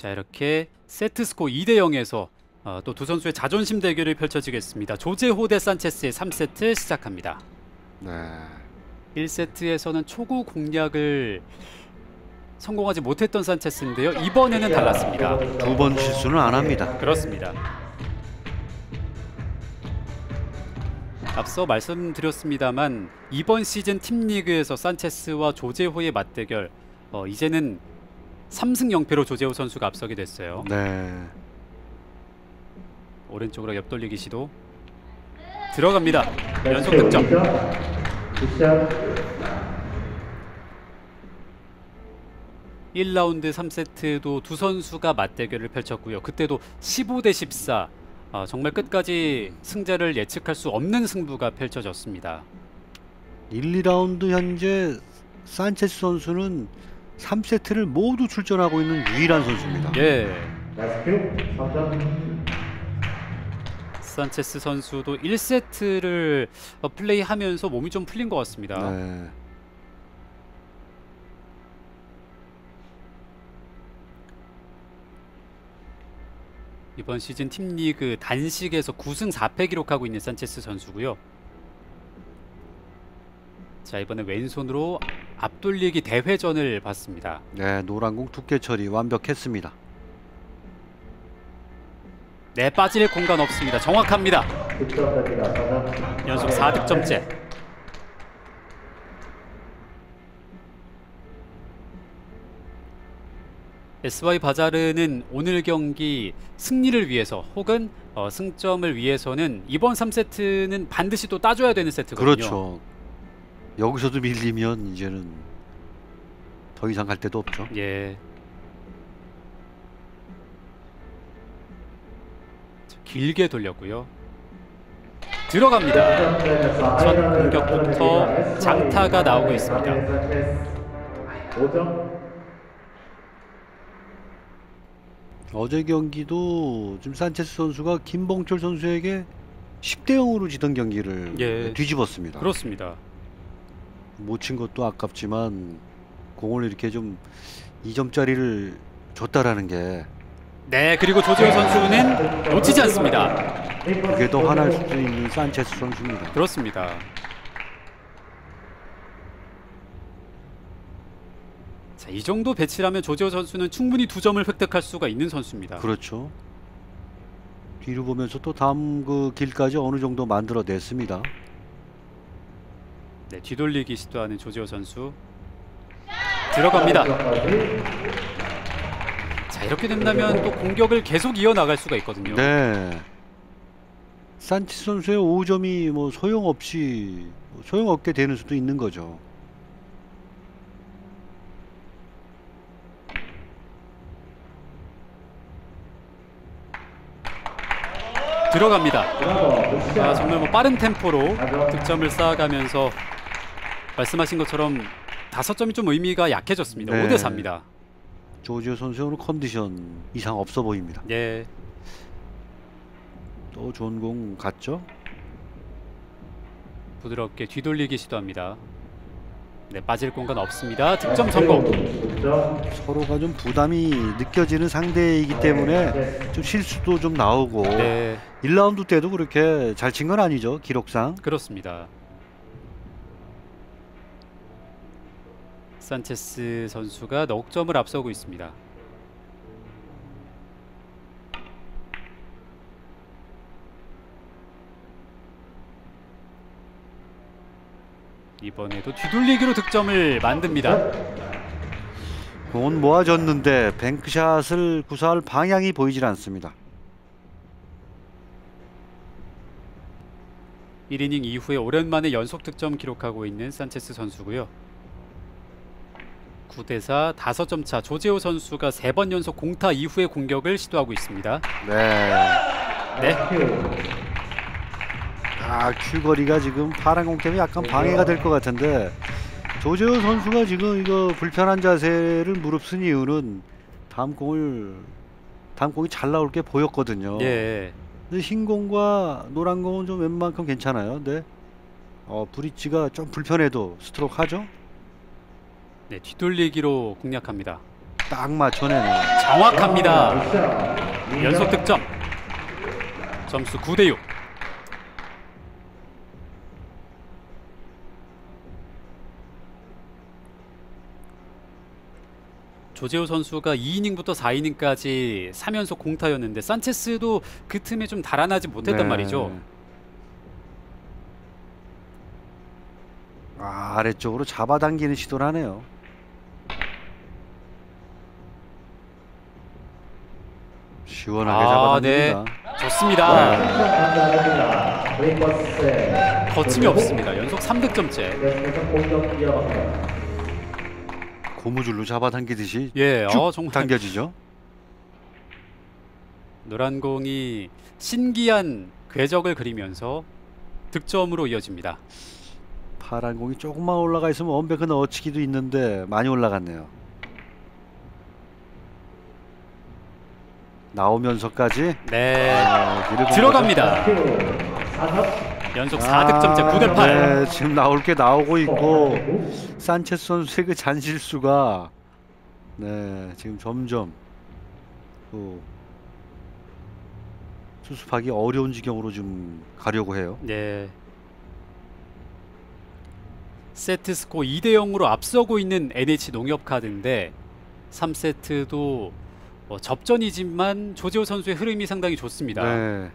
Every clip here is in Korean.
자 이렇게 세트 스코어 2대 0에서 어, 또두 선수의 자존심 대결이 펼쳐지겠습니다. 조제호 대 산체스의 3세트 시작합니다. 네. 1세트에서는 초구 공략을 성공하지 못했던 산체스인데요. 이번에는 달랐습니다. 두 번 실수는 안 합니다. 그렇습니다. 앞서 말씀드렸습니다만 이번 시즌 팀 리그에서 산체스와 조제호의 맞대결 어, 이제는 3승 0패로 조제호 선수가 앞서게 됐어요. 네. 오른쪽으로 옆돌리기 시도 들어갑니다. 연속 득점. 득점. 1라운드 3세트도 두 선수가 맞대결을 펼쳤고요. 그때도 15 대 14. 아, 정말 끝까지 승자를 예측할 수 없는 승부가 펼쳐졌습니다. 1, 2라운드 현재 산체스 선수는 3세트를 모두 출전하고 있는 유일한 선수입니다. 예. nice cue. 3점. 산체스 선수도 1세트를 어, 플레이하면서 몸이 좀 풀린 것 같습니다. 네. 이번 시즌 팀 리그 단식에서 9승 4패 기록하고 있는 산체스 선수고요. 자 이번에 왼손으로 앞돌리기 대회전을 봤습니다. 네, 노란공 두께 처리 완벽했습니다. 네 빠질 공간 없습니다. 정확합니다. 득점 됩니다. 4점. 연속 4득점째. SY 바자르는 오늘 경기 승리를 위해서 혹은 어, 승점을 위해서는 이번 3세트는 반드시 또 따줘야 되는 세트거든요. 그렇죠. 여기서도 밀리면 이제는 더 이상 갈 데도 없죠. 예. 자, 길게 돌렸고요. 들어갑니다. 첫 공격부터 장타가 나오고 있습니다. 5점. 어제 경기도 지금 산체스 선수가 김봉철 선수에게 10대 0으로 지던 경기를 예. 뒤집었습니다. 그렇습니다. 못 친 것도 아깝지만 공을 이렇게 좀 2점짜리를 줬다라는 게 네, 그리고 조재호 선수는 놓치지 않습니다. 그게 더 화날 수 있는 산체스 선수입니다. 그렇습니다. 자, 이 정도 배치라면 조재호 선수는 충분히 두 점을 획득할 수가 있는 선수입니다. 그렇죠. 뒤로 보면서 또 다음 그 길까지 어느 정도 만들어 냈습니다. 네, 뒤돌리기 시도하는 조재호 선수 들어갑니다. 자, 이렇게 된다면 또 공격을 계속 이어나갈 수가 있거든요. 네. 산치 선수의 5점이 뭐 소용없이 뭐 소용없게 되는 수도 있는 거죠. 들어갑니다. 아, 정말 뭐 빠른 템포로 득점을 쌓아가면서 말씀하신 것처럼 다섯 점이 좀 의미가 약해졌습니다. 네. 5대 4입니다. 조지오 선수의 오늘 컨디션 이상 없어 보입니다. 예. 또 좋은 공 갔죠? 부드럽게 뒤돌리기 시도합니다. 네, 빠질 공간 없습니다. 득점 성공. 서로가 좀 부담이 느껴지는 상대이기 때문에 좀 실수도 좀 나오고 네, 1라운드 때도 그렇게 잘 친 건 아니죠 기록상 그렇습니다. 산체스 선수가 넉 점을 앞서고 있습니다. 이번에도 뒤돌리기로 득점을 만듭니다. 공은 모아졌는데 뱅크샷을 구사할 방향이 보이질 않습니다 1이닝 이후에 오랜만에 연속 득점 기록하고 있는 산체스 선수고요. 9대4 5점 차 조재호 선수가 세번 연속 공타 이후에 공격을 시도하고 있습니다. 네. 네. 큐. 아 큐거리가 지금 파란 공 때문에 약간 방해가 될 것 같은데 조재호 선수가 지금 이거 불편한 자세를 무릅쓴 이유는 다음 공을 다음 공이 잘 나올 게 보였거든요. 예. 근데 흰 공과 노란 공은 좀 웬만큼 괜찮아요. 근데 어, 브릿지가 좀 불편해도 스트로크 하죠. 네, 뒤돌리기로 공략합니다. 딱 맞춰내네요. 정확합니다. 옵션. 연속 득점. 점수 9대 6. 조재호 선수가 2이닝부터 4이닝까지 3연속 공타였는데 산체스도 그 틈에 좀 달아나지 못했단 네. 말이죠. 아, 아래쪽으로 잡아당기는 시도를 하네요. 시원하게 아, 네. 잡아당깁니다. 좋습니다. 브레이커스. 거침이 없습니다. 연속 3득점째. 계속해서 공격 이어갑니다. 고무줄로 잡아당기듯이 예, 쭉 어, 정말 당겨지죠. 노란 공이 신기한 궤적을 그리면서 득점으로 이어집니다. 파란 공이 조금만 올라가 있으면 원백은 넣어치기도 있는데 많이 올라갔네요. 나오면서까지 네, 아, 뒤를 본 들어갑니다. 연속 거죠. 4득점째 9대 8. 네, 지금 나올 게 나오고 있고 고 산체스 선수의 그 잔실수가 네 지금 점점 그 수습하기 어려운 지경으로 좀 가려고 해요. 네. 세트 스코어 2대 0으로 앞서고 있는 NH 농협카드인데 3세트도 어, 접전이지만 조재호 선수의 흐름이 상당히 좋습니다. 네.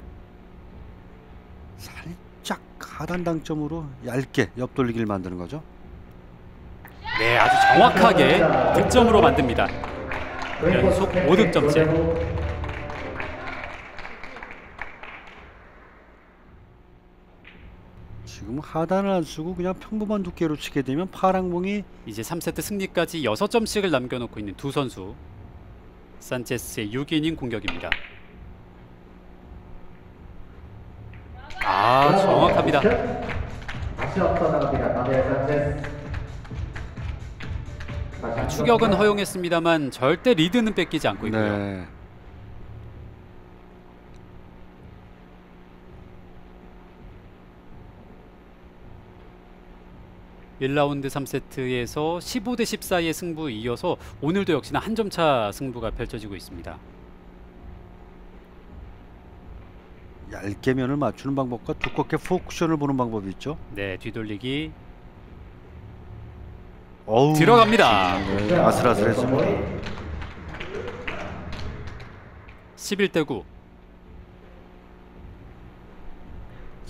살짝 하단 당점으로 얇게 옆돌리기를 만드는 거죠. 네, 아주 정확하게 득점으로 만듭니다. 연속 5득점째. 지금 하단을 안 쓰고 그냥 평범한 두께로 치게 되면 파랑봉이 이제 3세트 승리까지 6점씩을 남겨놓고 있는 두 선수. 산체스의 6이닝 공격입니다. 아, 정확합니다. 추격은 허용했습니다만 절대 리드는 뺏기지 않고 있고요. 네. 1라운드 3세트에서 15대 14의 승부 이어서 오늘도 역시나 한 점 차 승부가 펼쳐지고 있습니다. 얇게 면을 맞추는 방법과 두껍게 포쿠션을 보는 방법이 있죠. 네, 뒤돌리기 어우, 들어갑니다. 네, 아슬아슬했습니다. 11대 9.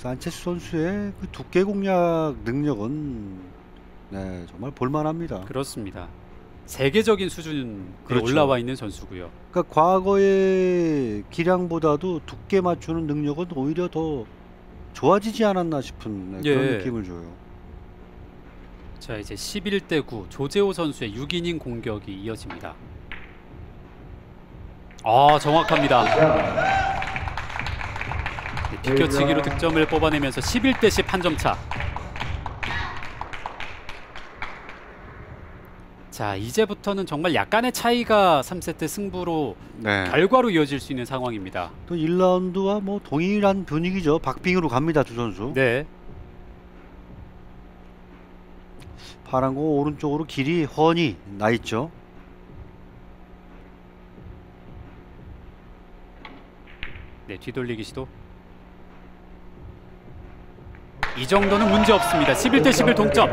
산체스 선수의 그 두께 공략 능력은 네, 정말 볼만합니다. 그렇습니다. 세계적인 수준에 그렇죠. 올라와 있는 선수고요. 그러니까 과거의 기량보다도 두께 맞추는 능력은 오히려 더 좋아지지 않았나 싶은 네, 그런 예. 느낌을 줘요. 자, 이제 11대 9. 조재호 선수의 6이닝 공격이 이어집니다. 아, 정확합니다. 네, 비껴치기로 득점을 뽑아내면서 11대 10 한 점 차. 자, 이제부터는 정말 약간의 차이가 3세트 승부로 네. 결과로 이어질 수 있는 상황입니다. 또 1라운드와 뭐 동일한 분위기죠. 박빙으로 갑니다 두 선수. 네. 파란 공 오른쪽으로 길이 훤히 나 있죠. 네, 뒤돌리기 시도. 이 정도는 문제 없습니다. 11대 11 동점.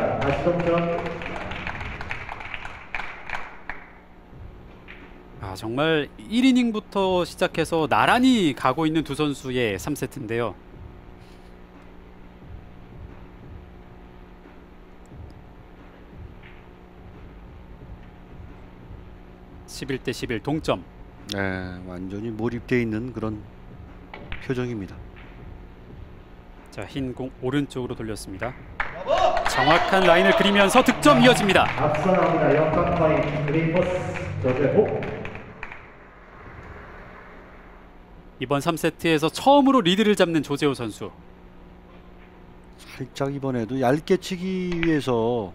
아, 정말 1이닝부터 시작해서 나란히 가고 있는 두 선수의 3세트인데요. (11대 11) 동점 네, 완전히 몰입돼 있는 그런 표정입니다. 자 흰 공 오른쪽으로 돌렸습니다 정확한 라인을 그리면서 득점 이어집니다 앞서 나갑니다. 역전 파인 그린포스 조재호. 이번 3세트에서 처음으로 리드를 잡는 조재호 선수 살짝 이번에도 얇게 치기 위해서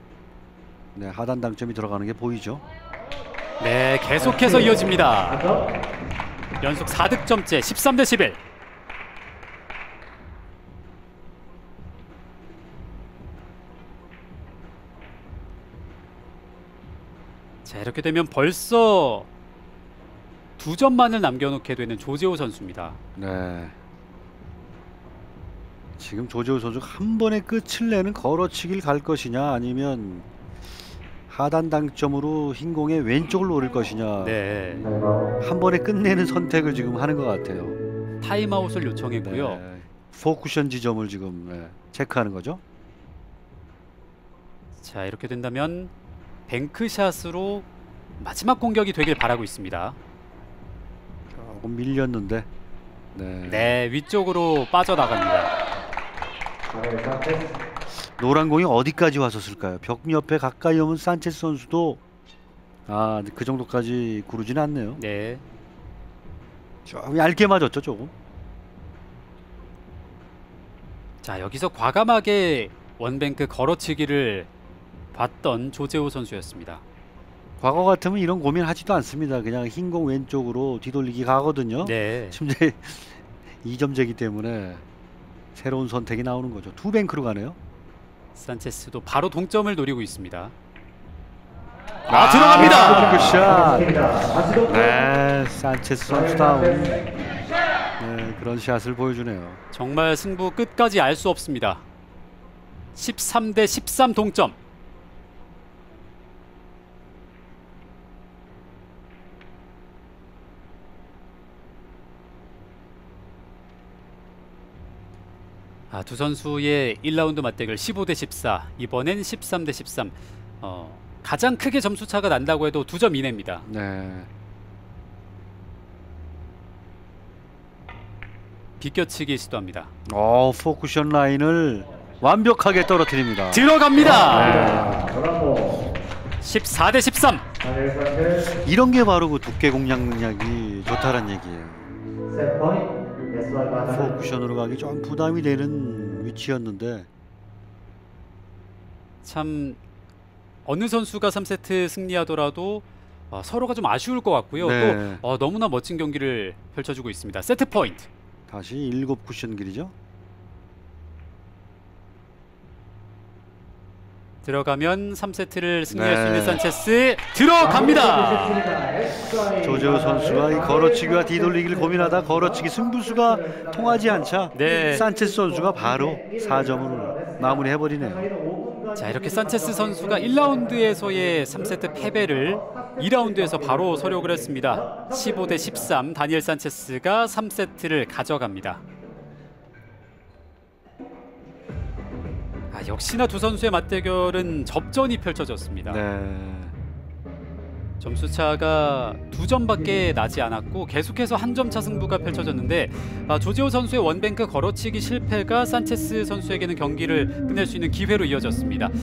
네, 하단 당점이 들어가는 게 보이죠. 네 계속해서 이어집니다 다섯. 연속 4득점째 13대 11 자 이렇게 되면 벌써 두 점만을 남겨놓게 되는 조재호 선수입니다. 네. 지금 조재호 선수가 한 번에 끝을 내는 걸어치기를 갈 것이냐 아니면 하단 당점으로 흰 공의 왼쪽을 노릴 것이냐 네, 한 번에 끝내는 선택을 지금 하는 것 같아요. 타임아웃을 요청했고요. 네. four cushion 지점을 지금 네, 체크하는 거죠. 자 이렇게 된다면 bank shot으로 마지막 공격이 되길 바라고 있습니다. 조금 밀렸는데. 네. 네 위쪽으로 빠져나갑니다. 노란 공이 어디까지 왔었을까요? 벽 옆에 가까이 오면 산체스 선수도 아 그 정도까지 구르진 않네요. 네 조금 얇게 맞았죠 조금. 자 여기서 과감하게 원뱅크 걸어치기를 봤던 조재호 선수였습니다. 과거 같으면 이런 고민 하지도 않습니다. 그냥 흰 공 왼쪽으로 뒤돌리기 가거든요. 네. 이제 2점제기 때문에 새로운 선택이 나오는 거죠. 투뱅크로 가네요. 산체스도 바로 동점을 노리고 있습니다. 아, 들어갑니다. 굿샷. 입니다. 다시 동점. 네, 산체스 선수다운 네, 그런 샷을 보여주네요. 정말 승부 끝까지 알 수 없습니다. 13 대 13 동점. 아, 두 선수의 1라운드 맞대결 15대 14. 이번엔 13대 13. 어, 가장 크게 점수 차가 난다고 해도 두 점 이내입니다. 네, 비껴치기 시도합니다. 어 포쿠션 라인을 완벽하게 떨어뜨립니다. 들어갑니다. 네. 노란공 14대 13. 다니엘 산체스 이런 게 바로 그 두께 공략 능력이 좋다란 얘기예요. 포쿠션으로 가기 좀 부담이 되는 위치였는데 참 어느 선수가 3세트 승리하더라도 어, 서로가 좀 아쉬울 것 같고요. 네. 또 어, 너무나 멋진 경기를 펼쳐주고 있습니다. 세트 포인트. 다시 일곱 쿠션 길이죠. 들어가면 3세트를 승리할 수 네. 있는 산체스 들어갑니다. 조재호 선수가 이 걸어치기와 뒤돌리기를 고민하다 걸어치기 승부수가 통하지 않자 네. 산체스 선수가 바로 4점으로 마무리해버리네요. 자 이렇게 산체스 선수가 1라운드에서의 3세트 패배를 2라운드에서 바로 서력을 했습니다. 15 대 13 다니엘 산체스가 3세트를 가져갑니다. 아, 역시나 두 선수의 맞대결은 접전이 펼쳐졌습니다. 네. 점수 차가 두 점밖에 나지 않았고 계속해서 한 점 차 승부가 펼쳐졌는데 아, 조지호 선수의 원뱅크 걸어치기 실패가 산체스 선수에게는 경기를 끝낼 수 있는 기회로 이어졌습니다.